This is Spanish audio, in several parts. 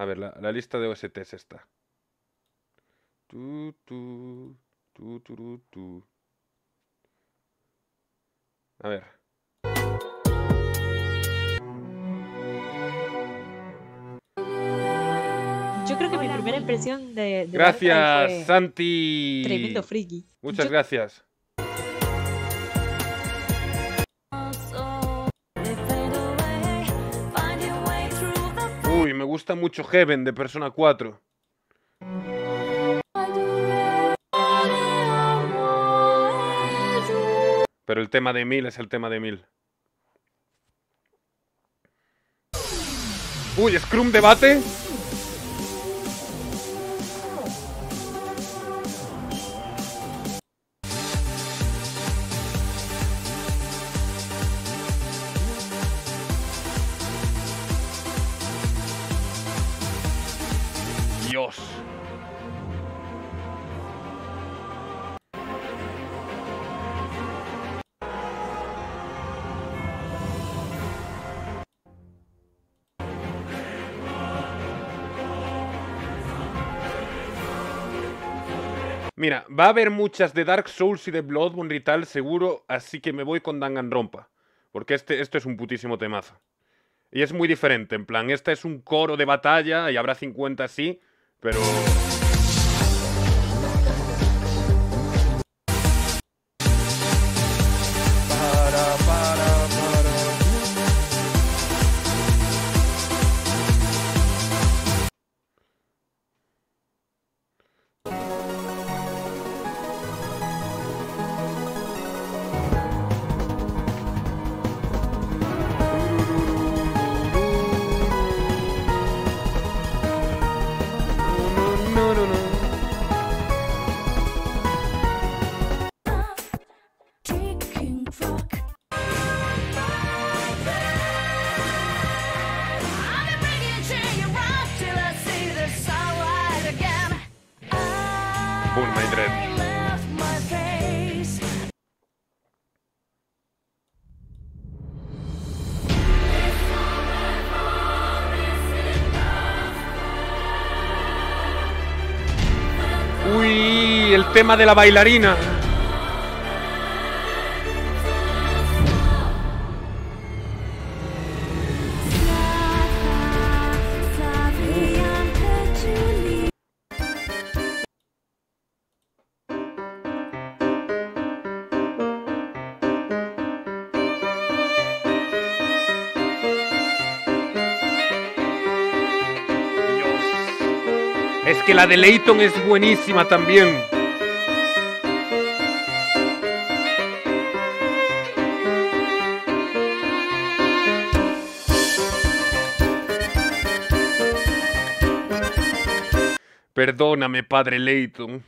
A ver, la, la lista de OST es esta. Tu, tu, tu, tu, tu. A ver. Yo creo que mi primera impresión de. de Gracias, fue Santi. Tremendo friki. Muchas Yo- gracias. Mucho Heaven de Persona 4. Pero el tema de Mil es el tema de Mil. Uy, Scrum debate. Va a haber muchas de Dark Souls y de Bloodborne y tal, seguro, así que me voy con Danganronpa. Porque este, esto es un putísimo temazo. Y es muy diferente, en plan, este es un coro de batalla y habrá 50 así, pero... tema de la bailarina. Es que la de Leighton es buenísima también. Perdóname, padre Leighton.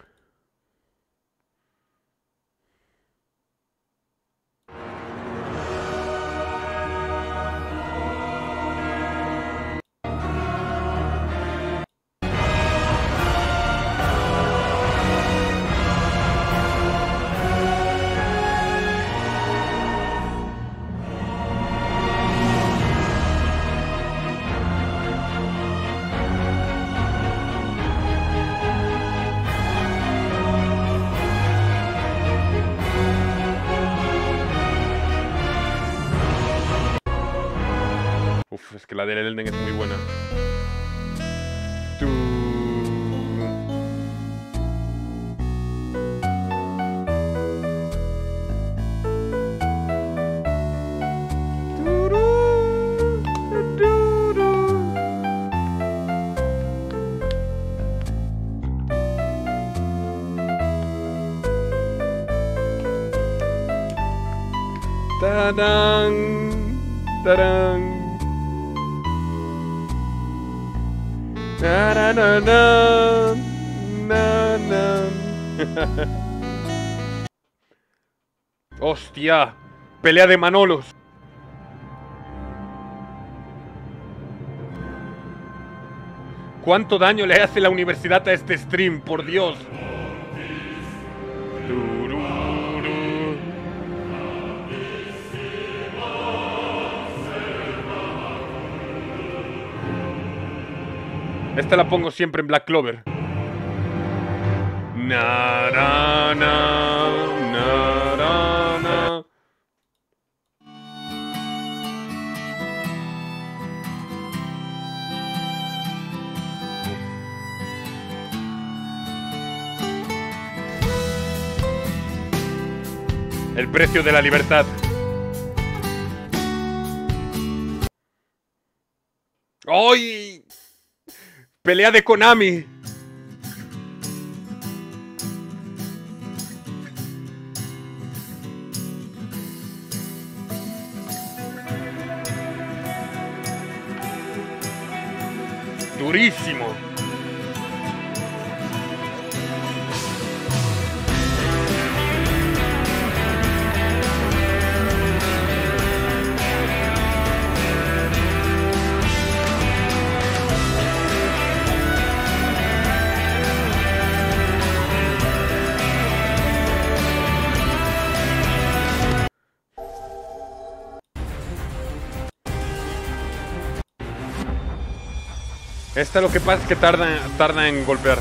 Que la del Elden es muy buena. Pelea de Manolos. ¿Cuánto daño le hace la universidad a este stream? Por Dios. Esta la pongo siempre en Black Clover. El precio de la libertad. ¡Ay! Pelea de Konami. Durísimo. Esta lo que pasa es que tarda, tarda en golpear.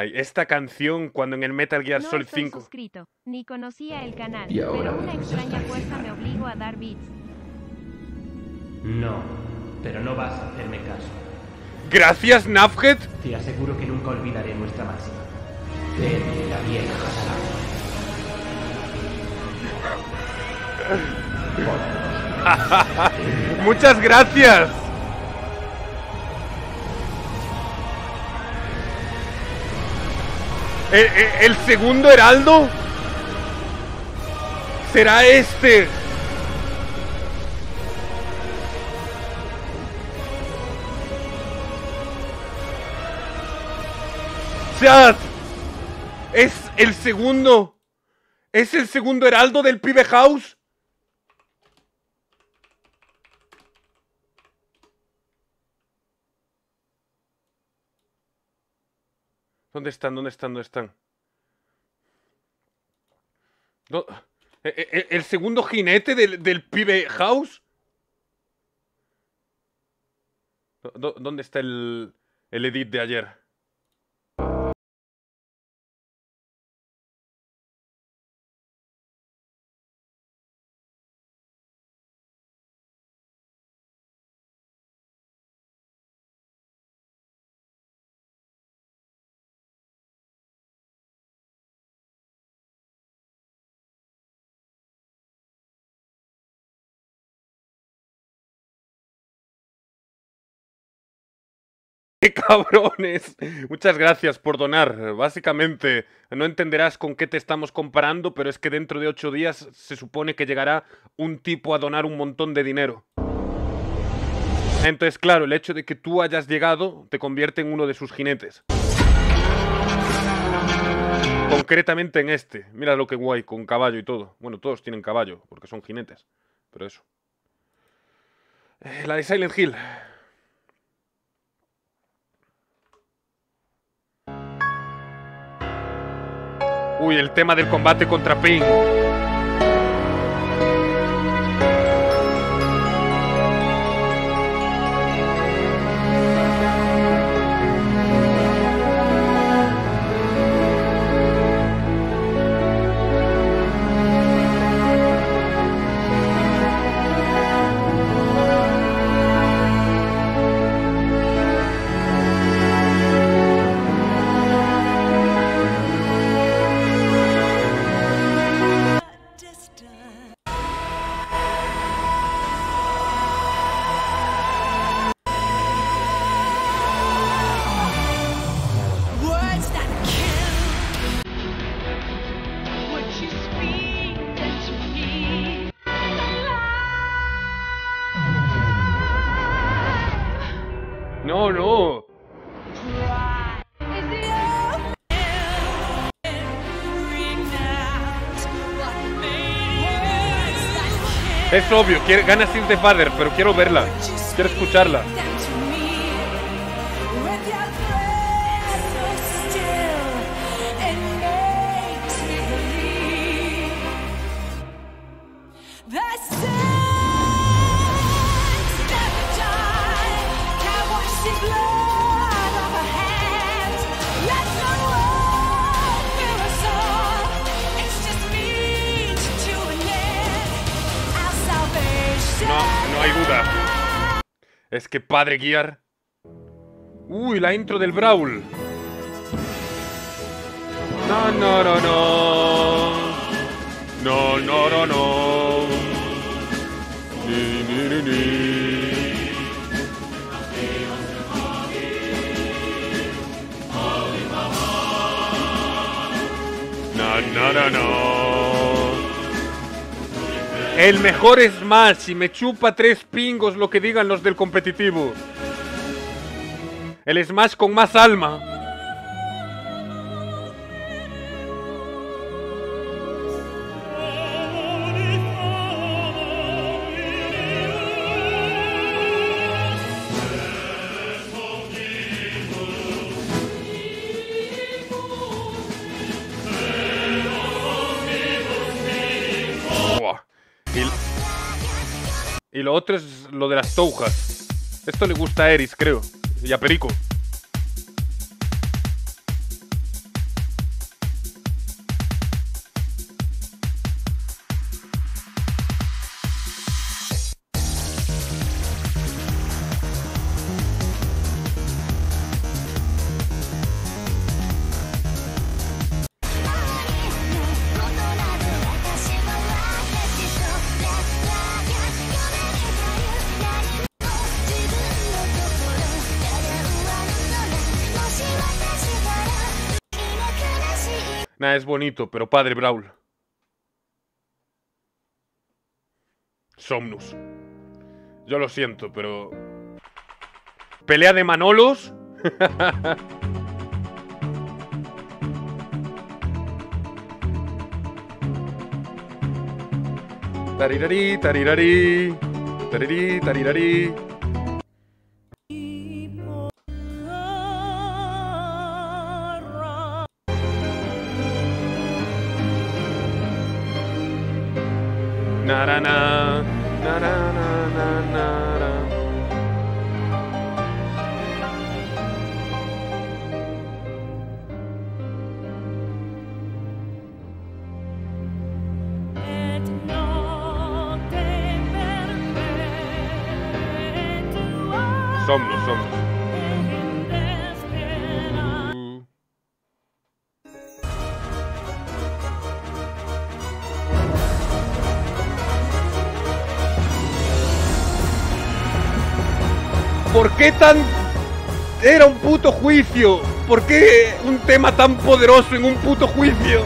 Ay, esta canción cuando en el Metal Gear No Solid estoy 5. suscrito, ni conocía el canal, Y ahora pero una extraña fuerza me obligó a dar bits. No, pero no vas a hacerme caso. Gracias, Nafhead. Te aseguro que nunca olvidaré nuestra máxima. Teme la vieja Salah. Muchas gracias. ¿El, segundo heraldo? ¿Será este? Es el segundo. ¿Es el segundo heraldo del pibe house? ¿Dónde están? ¿Dónde están? ¿Dónde están? Do- e- e- ¿El segundo jinete del, del pibe House? ¿Dónde está el, el edit de ayer? ¡Qué cabrones! Muchas gracias por donar. Básicamente, no entenderás con qué te estamos comparando, pero es que dentro de ocho días se supone que llegará un tipo a donar un montón de dinero. Entonces, claro, el hecho de que tú hayas llegado te convierte en uno de sus jinetes. Concretamente en este. Mira lo que guay, con caballo y todo. Bueno, todos tienen caballo, porque son jinetes. Pero eso. Eh, la de Silent Hill. Uy, el tema del combate contra Pain. Es obvio, quiere, gana Sins the Father, pero quiero verla. Quiero escucharla. Que padre guiar. Uy, la intro del Brawl. No, no, no, no. No, no, no, no. Ni, ni, ni, ni. No, no, no, no. El mejor Smash y me chupa tres pingos lo que digan los del competitivo. El Smash con más alma. Y, lo otro es lo de las toujas. Esto le gusta a Eris, creo. Y a Perico. Es bonito, pero padre Brawl. Somnus. Yo lo siento, pero... Pelea de Manolos. Tarirari, tarirari. Tariri, tarirari. ¿Por qué tan... Era un puto juicio? ¿Por qué un tema tan poderoso en un puto juicio?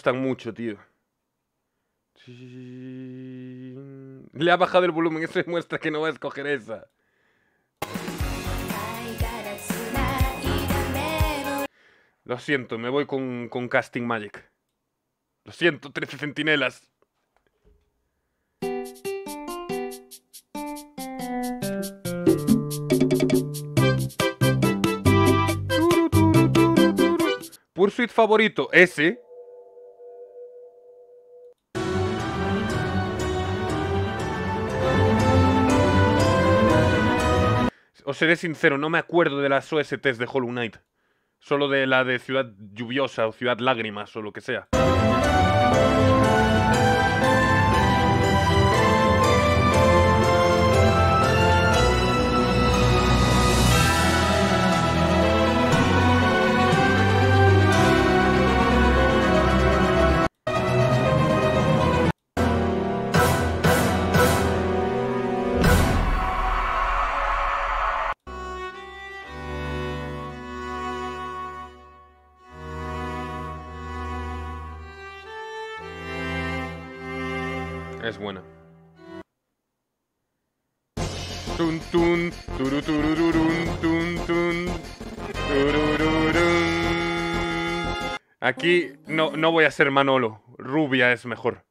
gustan mucho, tío. Le ha bajado el volumen, eso demuestra que no va a escoger esa. Lo siento, me voy con, con Casting Magic. Lo siento, 13 centinelas. Pursuit favorito, ese. Os seré sincero, no me acuerdo de las OSTs de Hollow Knight. Solo de la de Ciudad Lluviosa o Ciudad Lágrimas o lo que sea. Tun, turu turururun, tun tun, turururun. Aquí no, no voy a ser Manolo. Rubia es mejor.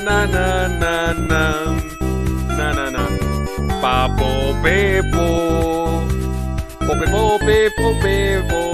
Mm, Na na na na na. Na na na. Papo pepo. Pope pope pope popo.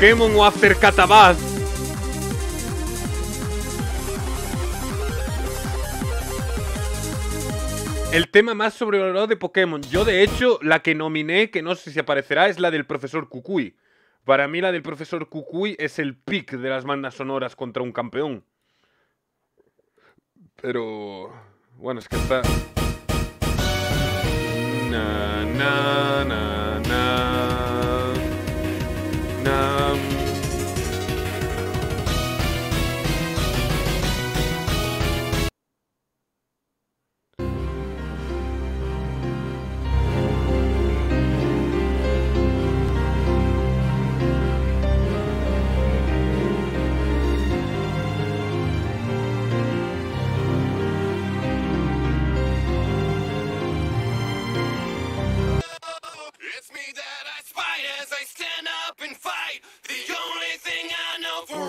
Pokémon o After Catabaz. El tema más sobrevalorado de Pokémon. Yo, de hecho, la que nominé, que no sé si aparecerá, es la del profesor Kukui. Para mí, la del profesor Kukui es el pick de las bandas sonoras contra un campeón. Pero. Bueno, es que está. Na, na, na.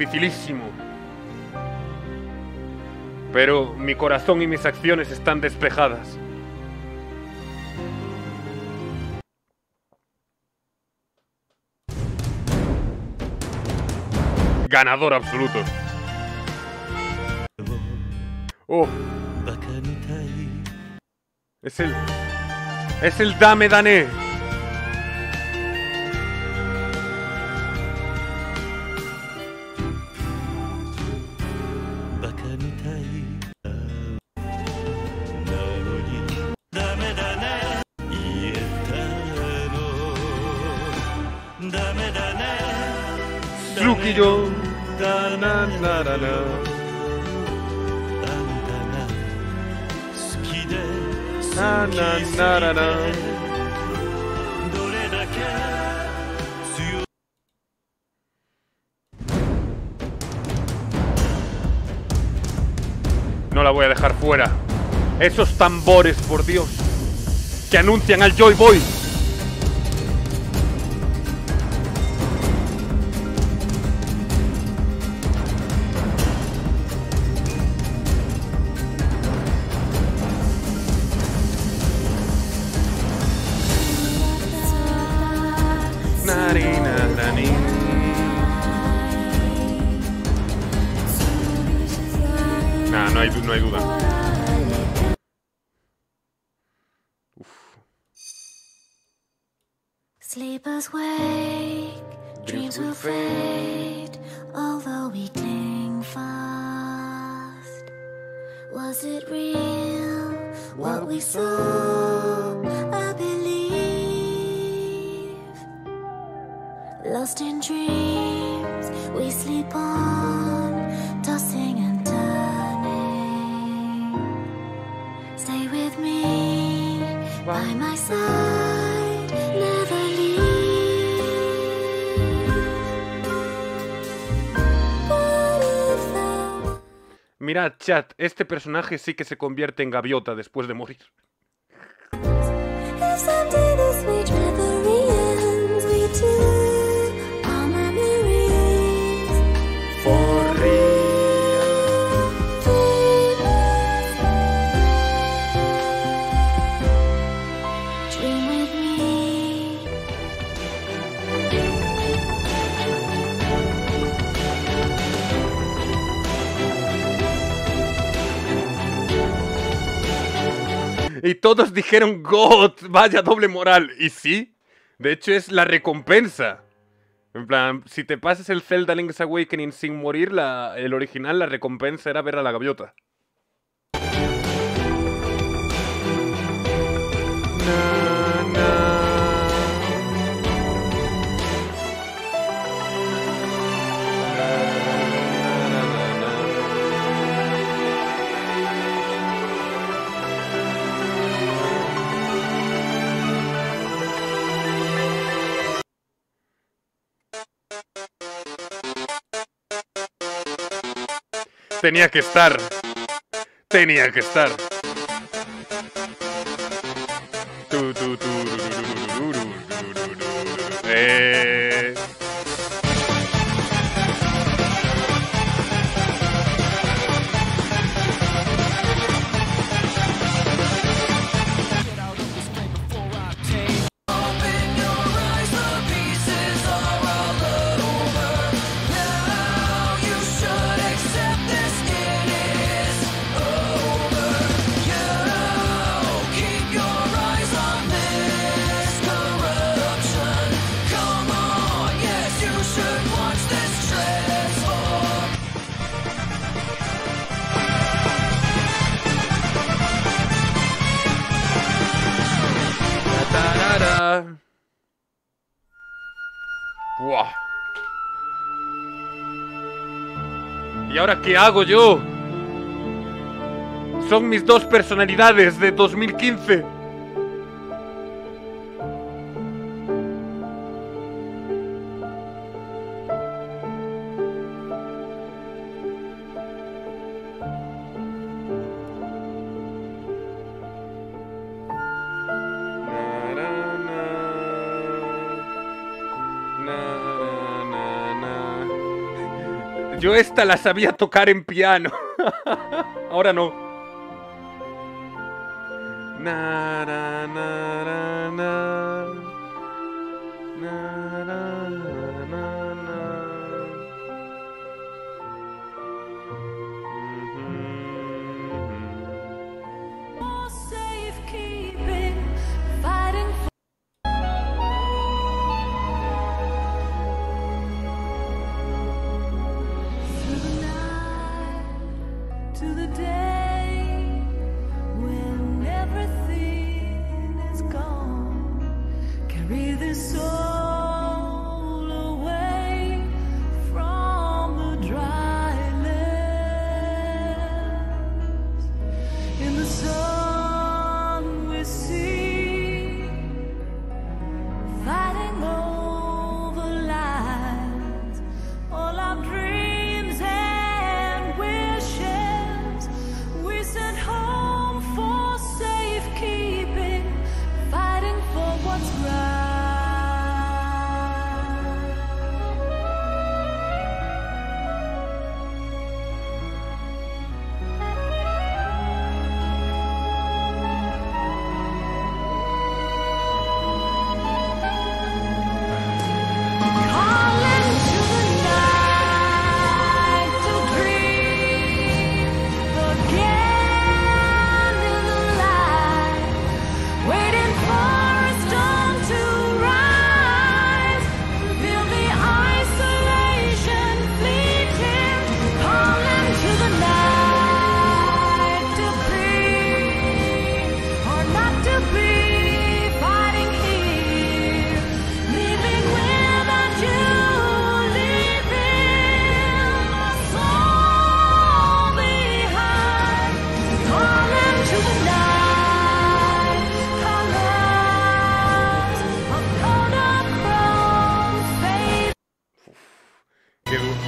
Dificilísimo. Pero mi corazón y mis acciones están despejadas. Ganador absoluto. Oh. Es el. Es el Dame Dané. No la voy a dejar fuera. Esos tambores, por Dios, que anuncian al Joy Boy. Me, by my side, never leave. What if the Mirad, chat, este personaje sí que se convierte en gaviota después de morir. Y todos dijeron, God, vaya doble moral. Y sí, de hecho es la recompensa. En plan, si te pasas el Zelda Link's Awakening sin morir, la- el original, la recompensa era ver a la gaviota. Na, Tenía que estar. Tenía que estar. Ahora qué hago yo? Son mis dos personalidades de 2015. Esta la sabía tocar en piano. Ahora no.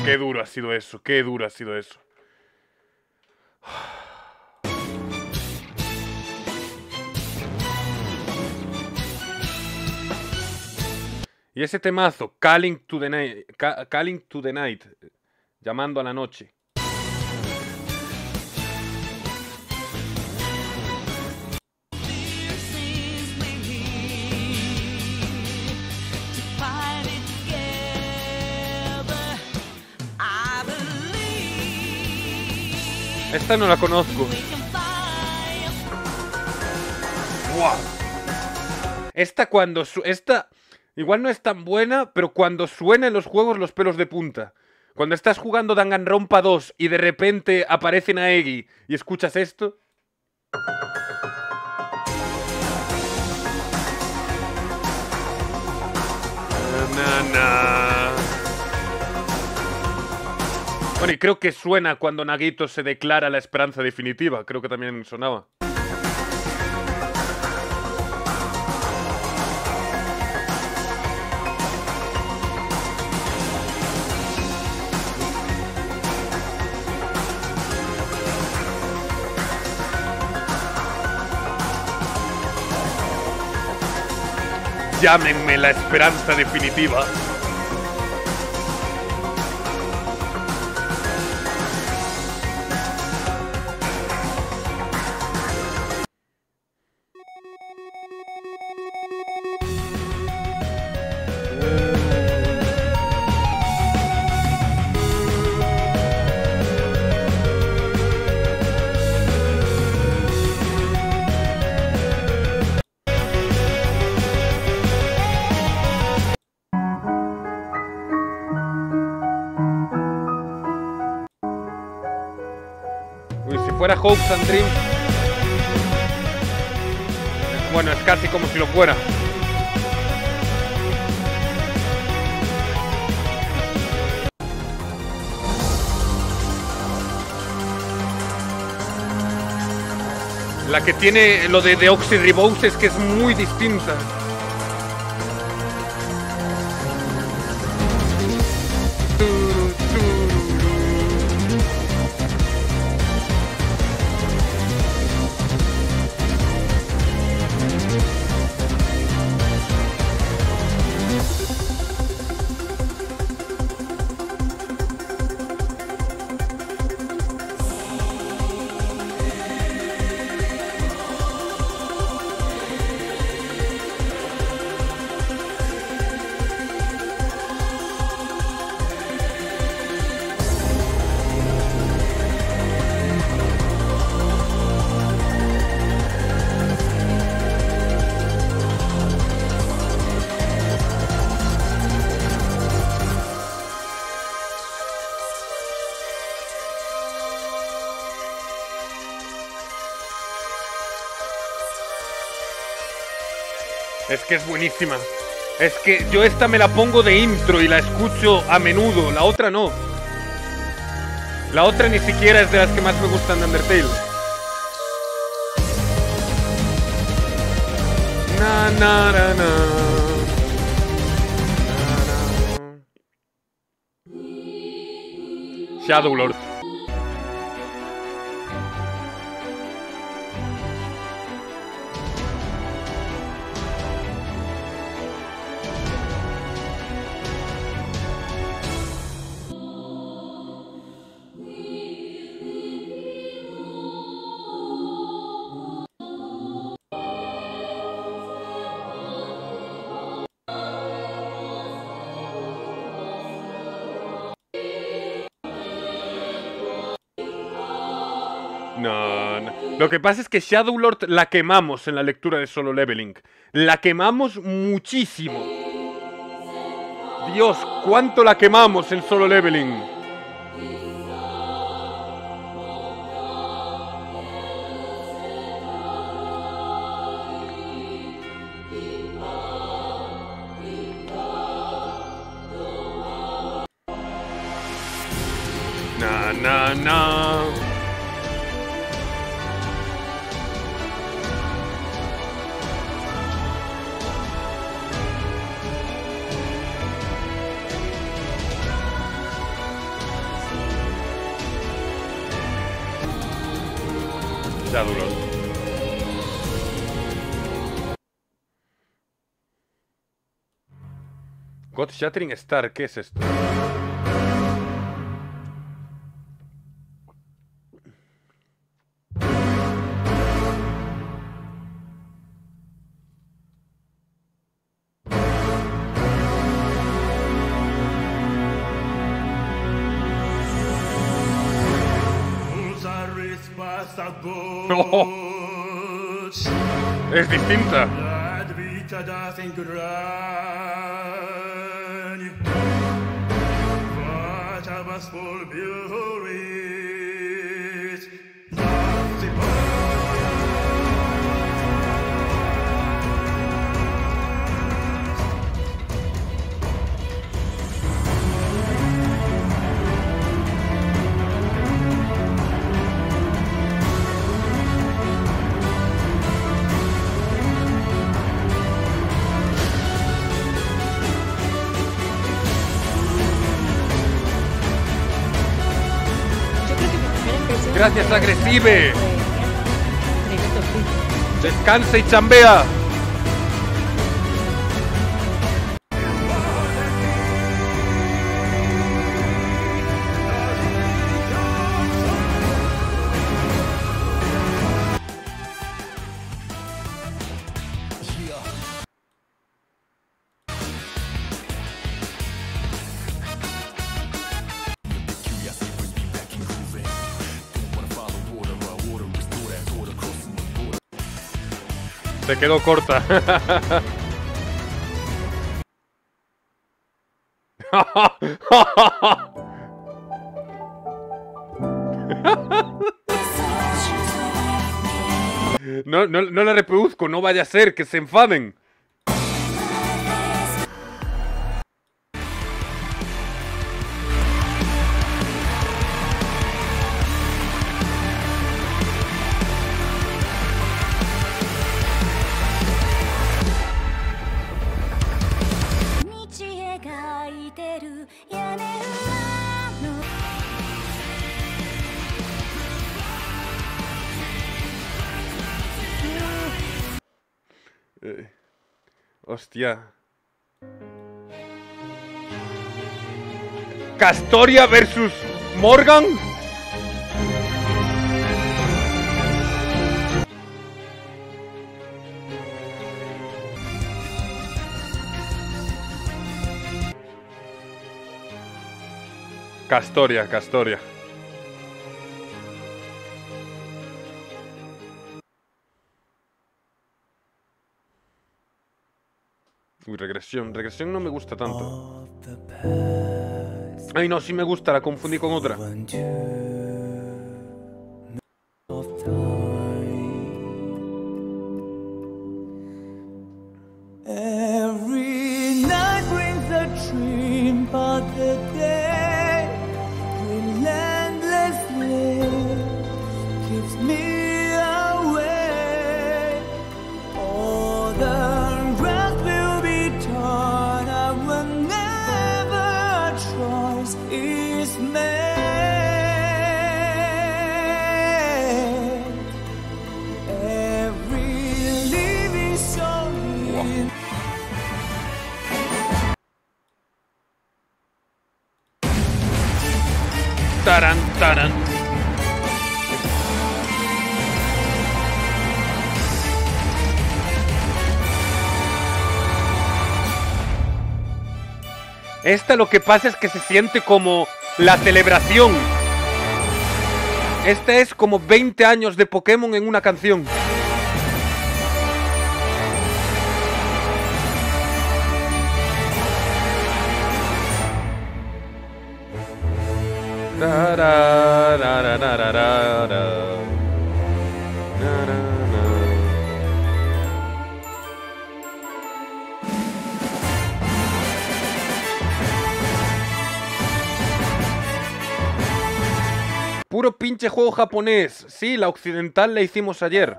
Qué duro ha sido eso, qué duro ha sido eso. Y ese temazo, Calling to the Night, Ca- Calling to the Night, llamando a la noche. Esta no la conozco. Buah. Esta cuando su- esta igual no es tan buena, pero cuando suena en los juegos los pelos de punta. Cuando estás jugando Danganronpa 2 y de repente aparece Naegi y escuchas esto. Na, na. Bueno, y creo que suena cuando Nagito se declara la esperanza definitiva. Creo que también sonaba. Llámenme la esperanza definitiva. Fuera Hopes and Dreams. Bueno, es casi como si lo fuera. La que tiene lo de Deoxy Ribose es que es muy distinta. Es buenísima. Es que yo esta me la pongo de intro y la escucho a menudo, la otra no. La otra ni siquiera es de las que más me gustan de Undertale. Shadow Lord. Que pasa es que Shadow Lord la quemamos en la lectura de Solo Leveling. La quemamos muchísimo. Dios, cuánto la quemamos en Solo Leveling. Na na na. God Shattering Star, ¿qué es esto? Flip. Descansa y chambea. Se quedó corta. No, no, no la reproduzco, no vaya a ser que se enfaden.「Castoria versus Morgan. Castoria, Castoria. Uy, regresión. Regresión no me gusta tanto. Ay, no, sí me gusta, la confundí con otra. Esta lo que pasa es que se siente como la celebración. Esta es como 20 años de Pokémon en una canción. Puro pinche juego japonés. Sí, la occidental la hicimos ayer.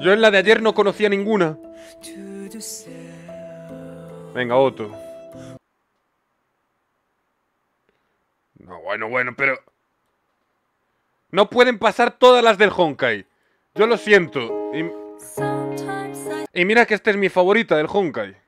Yo en la de ayer no conocía ninguna. Venga, otro. No, bueno, bueno, pero... No pueden pasar todas las del Honkai. Yo lo siento. Y, y mira que esta es mi favorita del Honkai.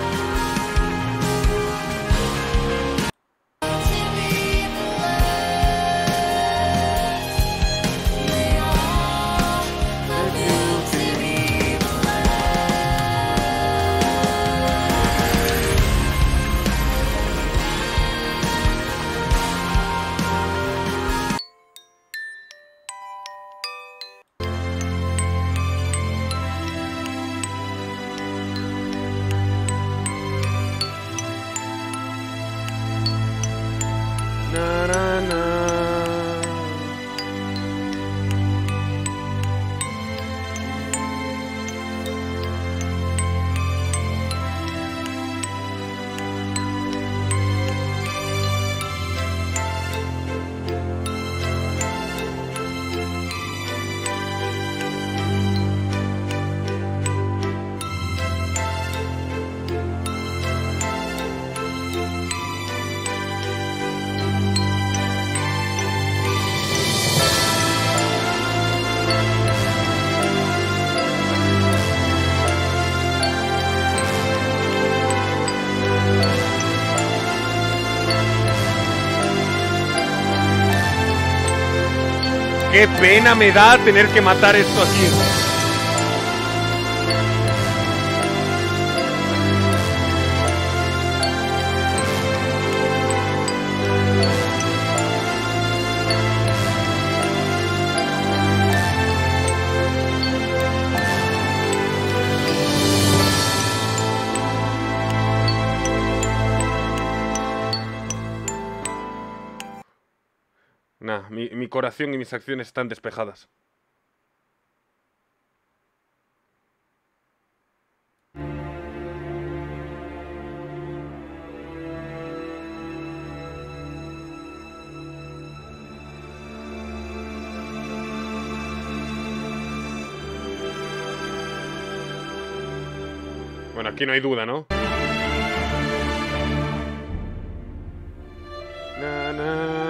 Qué pena me da tener que matar esto así. Nah, mi, mi corazón y mis acciones están despejadas. Bueno, aquí no hay duda, ¿no? Na,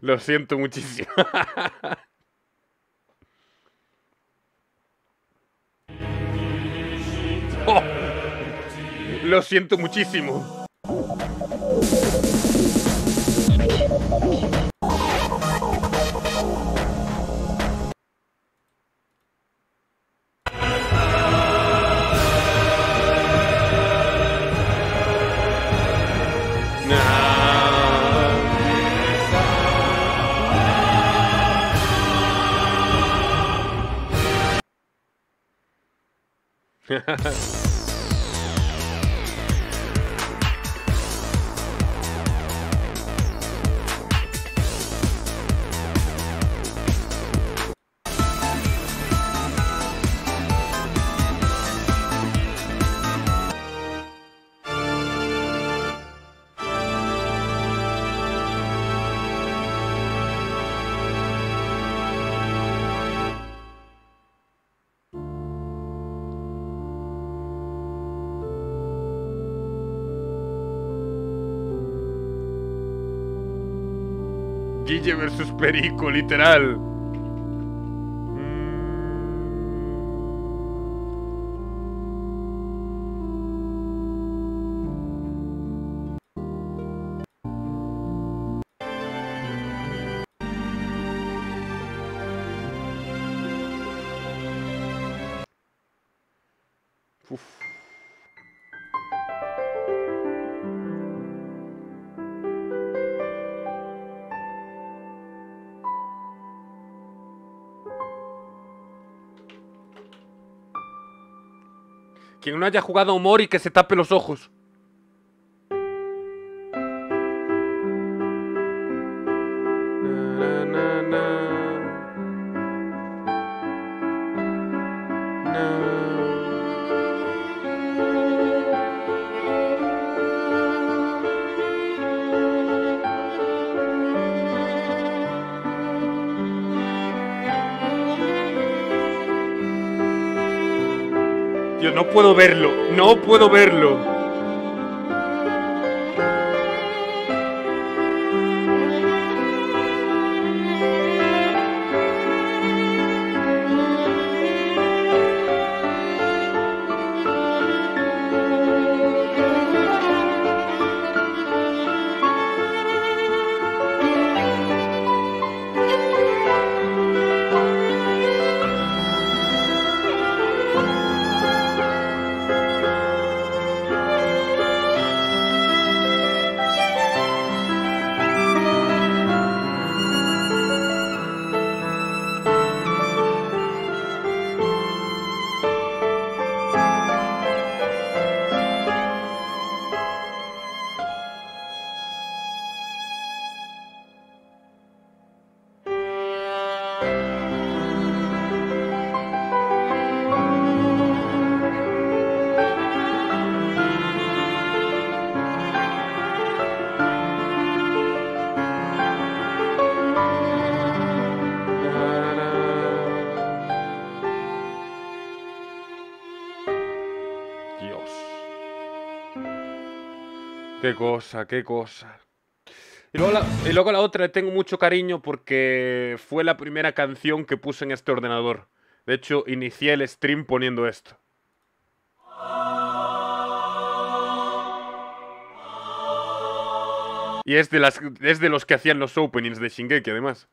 Lo siento muchísimo. lo siento muchísimo. Guille versus Perico, literal. Quien no haya jugado a Mori que se tape los ojos. Puedo verlo. No puedo verlo. Qué cosa, qué cosa. Y luego, la, otra tengo mucho cariño porque fue la primera canción que puse en este ordenador. De hecho, inicié el stream poniendo esto. Y es de, las, es de los que hacían los openings de Shingeki, además.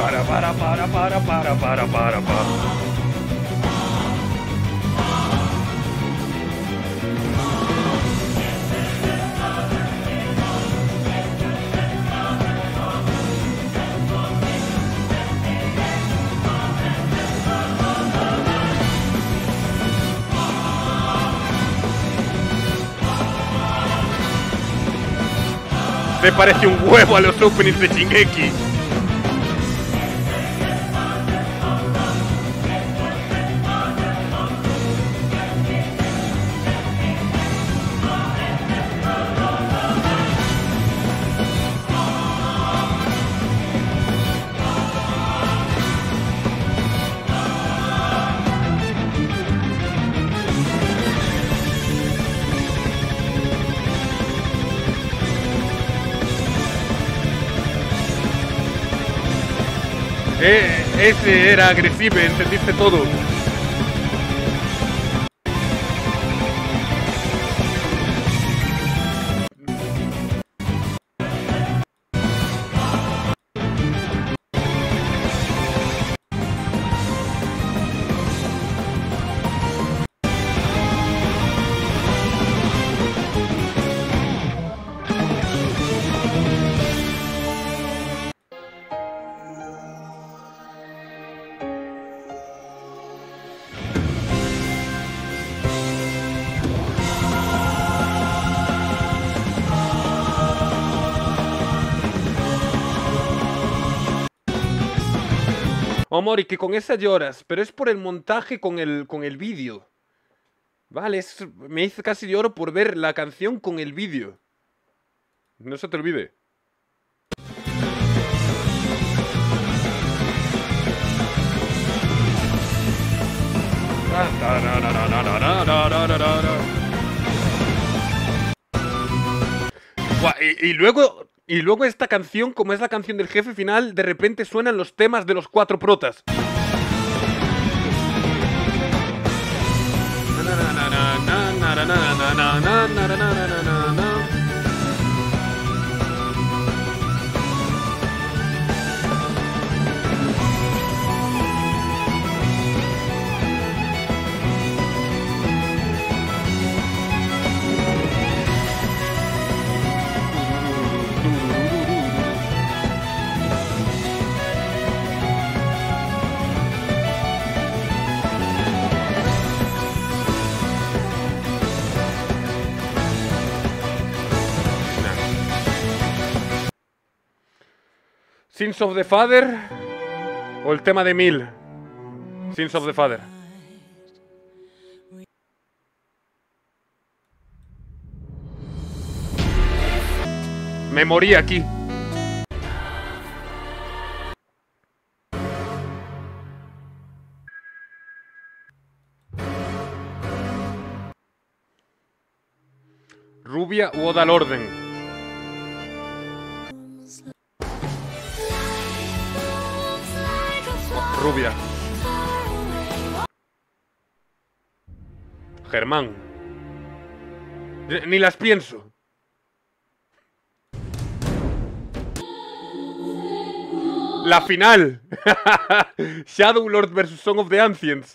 Para, para, para, para, para, para, para, para. Te parece un huevo a los openings de Shingeki. Ese era agresivo, entendiste todo. Oh, Mori, que con esa lloras, pero es por el montaje con el, con el vídeo. Vale, me hice casi lloro por ver la canción con el vídeo. No se te olvide. Y, y luego, y luego esta canción, como es la canción del jefe final, de repente suenan los temas de los cuatro protas. Sins of the Father o el tema de Mil. Sins of the Father. Me morí aquí. Rubia u Oda al Orden. Rubia. Germán. Ni- las pienso. La final. Shadow Lord vs Song of the Ancients.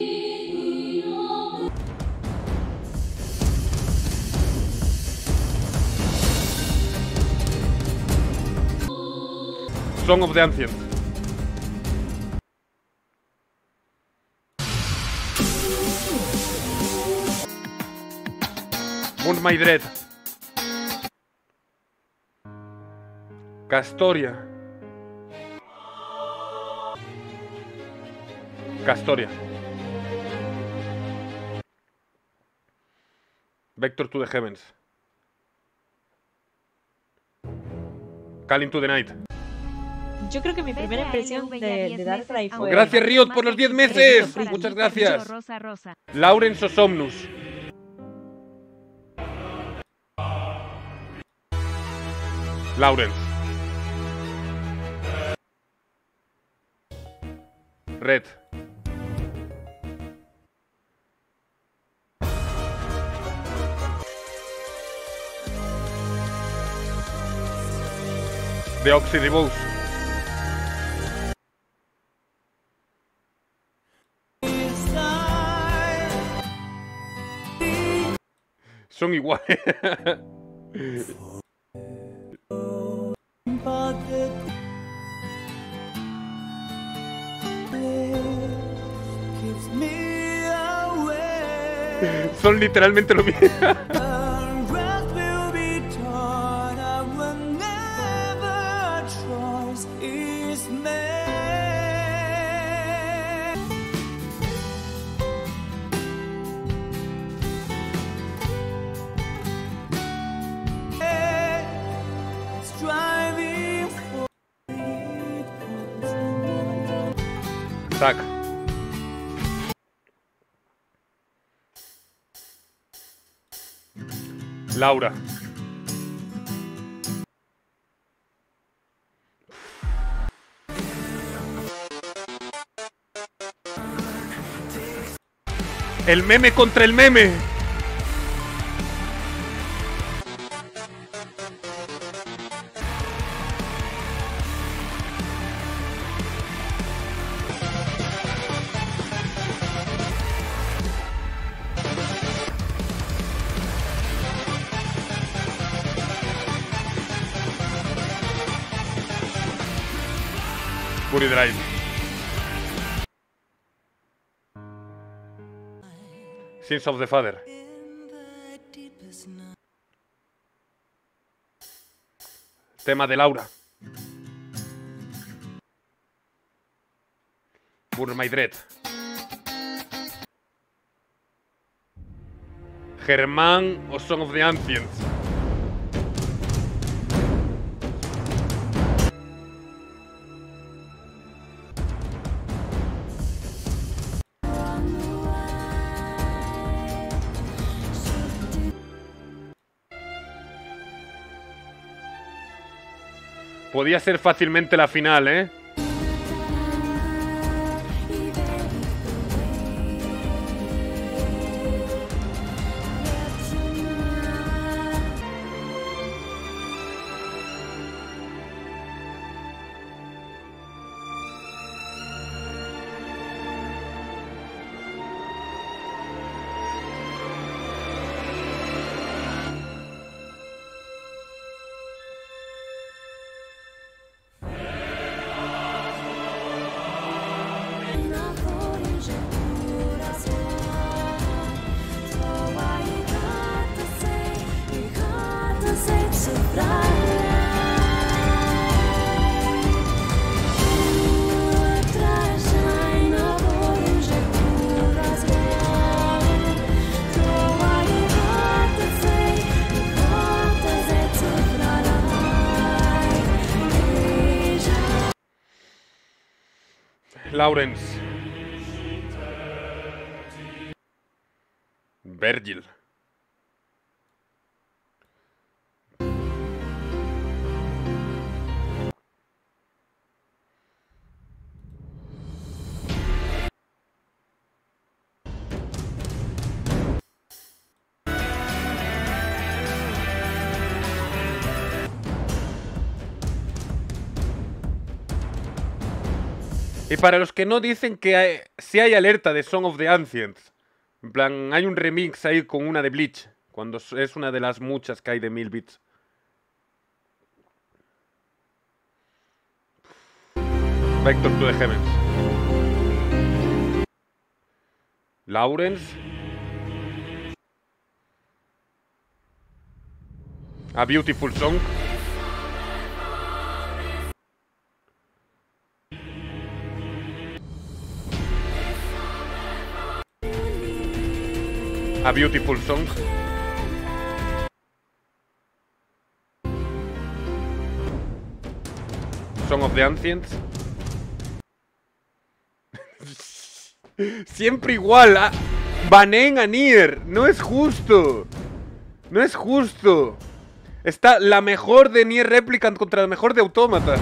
Song of the Ancients. Burn My Dread. Castoria. Castoria. Vector to the Heavens. Calling to the Night. Yo creo que mi primera impresión de, de Darkrai fue... Gracias, Riot, por los 10 meses. Muchas gracias. Rosa Rosa. Laurens. Red. De Oxidibus. Son iguales. Son literalmente lo mismo. Laura. El meme contra el meme. Sins of the Father. Tema de Laura. Burn My Dread. Germán o Song of the Ancients. Podía ser fácilmente la final, ¿eh? Lawrence. Y para los que no dicen que hay, sí hay alerta de Song of the Ancients. En plan, hay un remix ahí con una de Bleach. Cuando es una de las muchas que hay de mil bits. Vector to the Heavens. Lawrence. A Beautiful Song. A Beautiful Song. Song of the Ancients. Siempre igual. ah, Banen a Nier. No es justo. No es justo. Está la mejor de Nier Replicant contra la mejor de Autómata.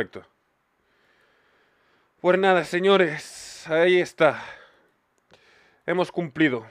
Perfecto. Pues nada, señores, ahí está. Hemos cumplido.